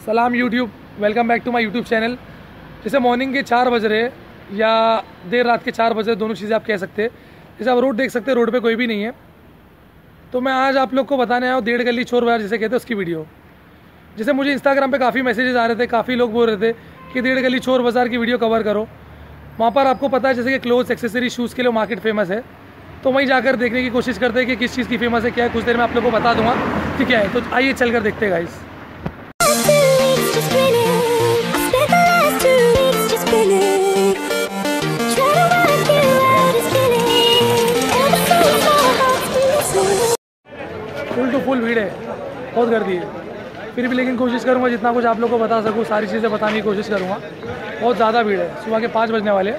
सलाम YouTube welcome back to my YouTube channel जैसे morning के चार बज रहे या देर रात के चार बज रहे, दोनों चीज़ें आप कह सकते हैं। जैसे आप रोड देख सकते हैं रोड पे कोई भी नहीं है। तो मैं आज आप लोग को बताने आया हूँ डेढ़ गली चोर बाज़ार जिसे कहते हैं, उसकी वीडियो जैसे मुझे इंस्टाग्राम पर काफ़ी मैसेजेस आ रहे थे, काफ़ी लोग बोल रहे थे कि डेढ़ गली चोर बाज़ार की वीडियो कवर करो। वहाँ पर आपको पता है, जैसे कि क्लोथ्स एक्सेसरी शूज़ के लिए मार्केट फ़ेमस है। तो वहीं जाकर देखने की कोशिश करते हैं कि किस चीज़ की फ़ेमस है, क्या है, कुछ देर में आप लोग को बता दूँगा कि क्या है। तो आइए चल कर देखते हैं गाइस बहुत गर्दी है फिर भी लेकिन कोशिश करूँगा जितना कुछ आप लोग को बता सकूँ, सारी चीज़ें बताने की कोशिश करूँगा। बहुत ज़्यादा भीड़ है। सुबह के पाँच बजने वाले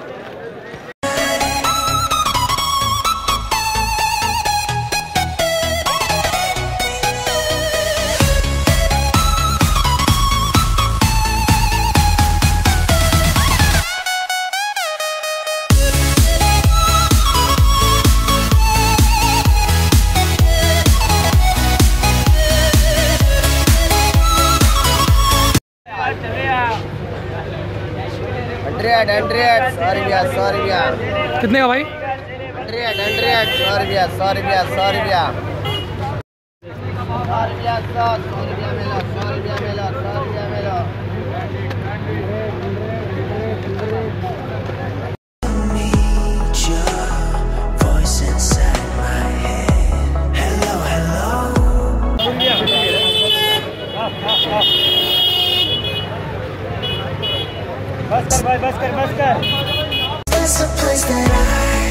हंड्रेड हंड्रेड सौ रुपया सौ रुपया कितने का भाई? हंड्रेड हंड्रेड सौ रुपया सौ रुपया सौ रुपया सौ रुपया सौ रुपया मिलो सौ रुपया मिलो सौ Bus kar, bhai, bus kar.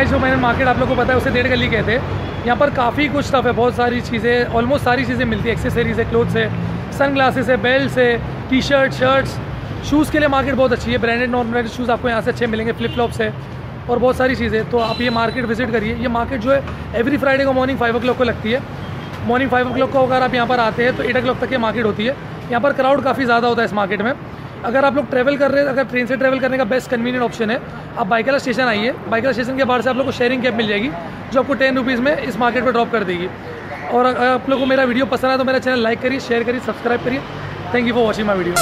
Guys जो मैंने मार्केट आप लोग को पता है उसे डेढ़ गली कहते हैं। यहाँ पर काफ़ी कुछ स्टफ़ है, बहुत सारी चीज़ें ऑलमोस्ट सारी चीज़ें मिलती है। एक्सेसरीज है क्लोथ्स है सन ग्लासेस है बेल्ट है टी शर्ट शर्ट्स शूज़ के लिए मार्केट बहुत अच्छी है। ब्रांडेड नॉन ब्रांडेड शूज़ आपको यहाँ से अच्छे मिलेंगे। फ्लिप फ्लॉप्स है और बहुत सारी चीज़ें तो आप ये मार्केट विज़िट करिए। ये मार्केट जो है एवरी फ्राइडे को मॉर्निंग फाइव ओ को लगती है। मॉर्निंग फाइव ओ को अगर आप यहाँ पर आते हैं तो एट ओ तक ये मार्केट होती है। यहाँ पर क्राउड काफ़ी ज़्यादा होता है इस मार्केट में। अगर आप लोग ट्रैवल कर रहे हैं, अगर ट्रेन से ट्रैवल करने का बेस्ट कन्वीनियंट ऑप्शन है, आप बाइकला स्टेशन आइए। बाइकला स्टेशन के बाहर से आप लोग को शेयरिंग कैब मिल जाएगी, जो आपको टेन रुपीज़ में इस मार्केट पर ड्रॉप कर देगी। और अगर आप लोग को मेरा वीडियो पसंद आए तो मेरा चैनल लाइक करिए शेयर करिए सब्सक्राइब करिए। Thank you for watching my video.